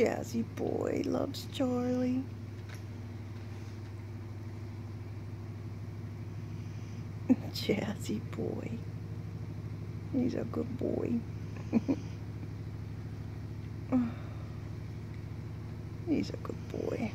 Jazzy boy loves Charlie. Jazzy boy. He's a good boy. He's a good boy.